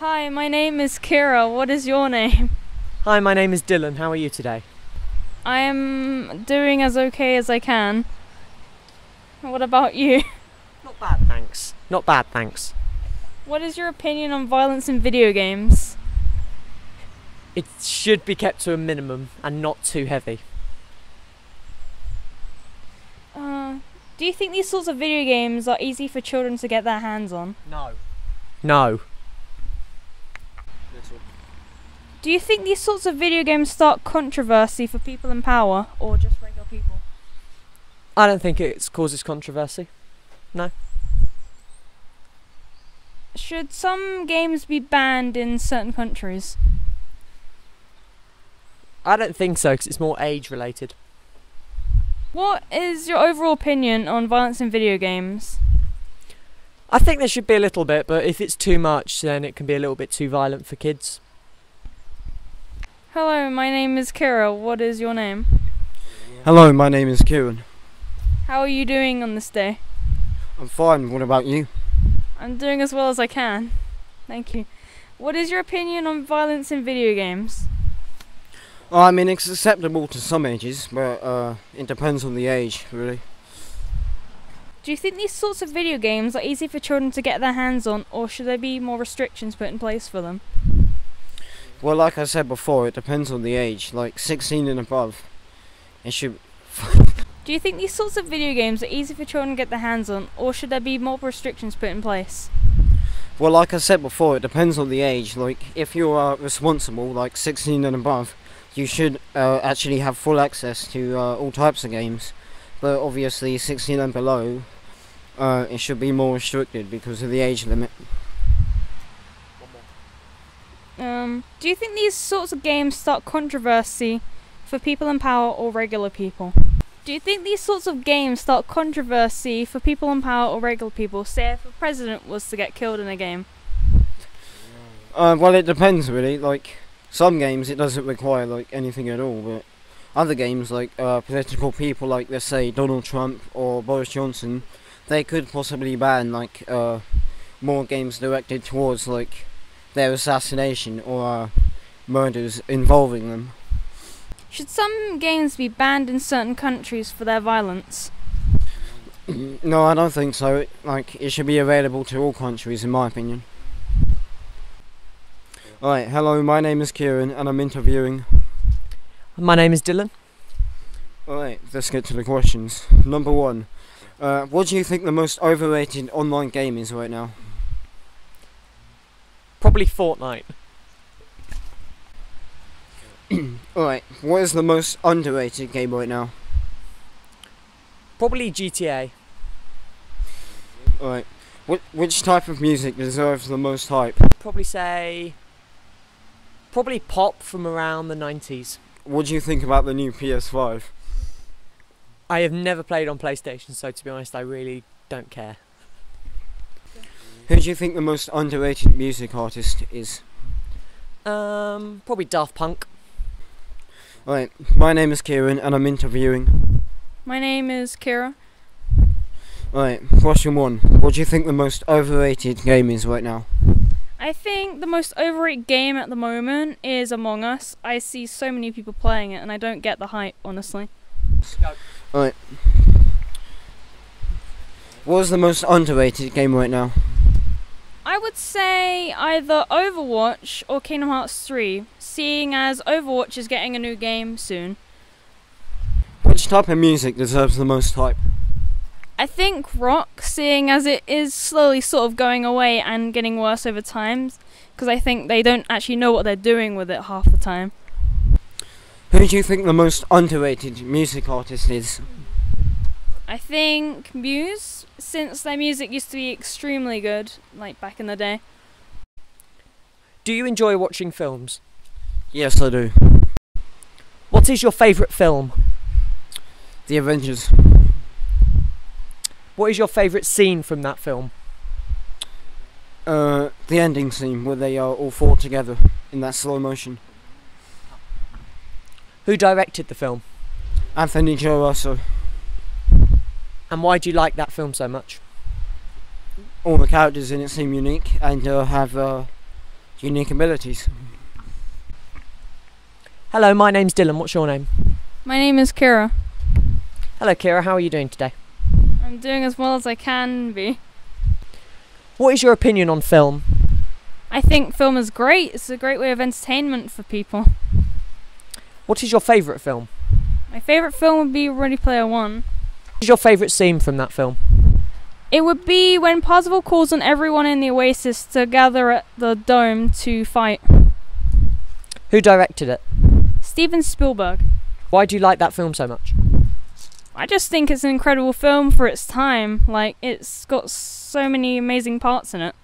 Hi, my name is Kira. What is your name? Hi, my name is Dylan. How are you today? I am doing as okay as I can. What about you? Not bad, thanks. Not bad, thanks. What is your opinion on violence in video games? It should be kept to a minimum and not too heavy. Uh, do you think these sorts of video games are easy for children to get their hands on? No. No. Do you think these sorts of video games start controversy for people in power or just regular people? I don't think it causes controversy. No. Should some games be banned in certain countries? I don't think so because it's more age related. What is your overall opinion on violence in video games? I think there should be a little bit, but if it's too much, then it can be a little bit too violent for kids. Hello, my name is Kira. What is your name? Hello, my name is Kieran. How are you doing on this day? I'm fine. What about you? I'm doing as well as I can. Thank you. What is your opinion on violence in video games? Oh, I mean, it's acceptable to some ages, but uh, it depends on the age, really. Do you think these sorts of video games are easy for children to get their hands on, or should there be more restrictions put in place for them? Well, like I said before, it depends on the age. Like 16 and above, it should. Do you think these sorts of video games are easy for children to get their hands on, or should there be more restrictions put in place? Well, like I said before, it depends on the age. Like, if you are responsible, like 16 and above, you should uh, actually have full access to uh, all types of games. But obviously, 16 and below, uh, it should be more restricted because of the age limit. Um, do you think these sorts of games start controversy for people in power or regular people? Do you think these sorts of games start controversy for people in power or regular people? Say if a president was to get killed in a game. Uh, well, it depends really. Like some games, it doesn't require like anything at all, but other games, like uh, political people, like let's say Donald Trump or Boris Johnson, they could possibly ban like uh, more games directed towards like their assassination or uh, murders involving them. Should some games be banned in certain countries for their violence? no, I don't think so. Like it should be available to all countries, in my opinion. Alright, hello, my name is Kieran and I'm interviewing. My name is Dylan. Alright, let's get to the questions. Number one, uh, what do you think the most overrated online game is right now? Probably Fortnite. Alright, what is the most underrated game right now? Probably GTA. Alright, wh- which type of music deserves the most hype? Probably say. Probably pop from around the 90s. What do you think about the new PS5? I have never played on PlayStation, so to be honest, I really don't care. Who do you think the most underrated music artist is? Um, probably Daft Punk. Alright, my name is Kieran and I'm interviewing. My name is Kira. Alright, question one. What do you think the most overrated game is right now? I think the most overrated game at the moment is Among Us. I see so many people playing it and I don't get the hype, honestly. What is the most underrated game right now? I would say either Overwatch or Kingdom Hearts 3, seeing as Overwatch is getting a new game soon. Which type of music deserves the most hype? I think rock, seeing as it is slowly sort of going away and getting worse over time, because I think they don't actually know what they're doing with it half the time. Who do you think the most underrated music artist is? I think Muse, since their music used to be extremely good, like back in the day. Do you enjoy watching films? Yes, I do. What is your favourite film? The Avengers. What is your favourite scene from that film? Uh, the ending scene where they are all fought together in that slow motion. Who directed the film? Anthony Joe Russo. And why do you like that film so much? All the characters in it seem unique and uh, have uh, unique abilities. Hello, my name's Dylan. What's your name? My name is Kira. Hello, Kira. How are you doing today? I'm doing as well as I can be. What is your opinion on film? I think film is great. It's a great way of entertainment for people. What is your favourite film? My favourite film would be Ready Player One. What is your favourite scene from that film? It would be when Parzival calls on everyone in the Oasis to gather at the dome to fight. Who directed it? Steven Spielberg. Why do you like that film so much? I just think it's an incredible film for its time. Like, it's got so many amazing parts in it.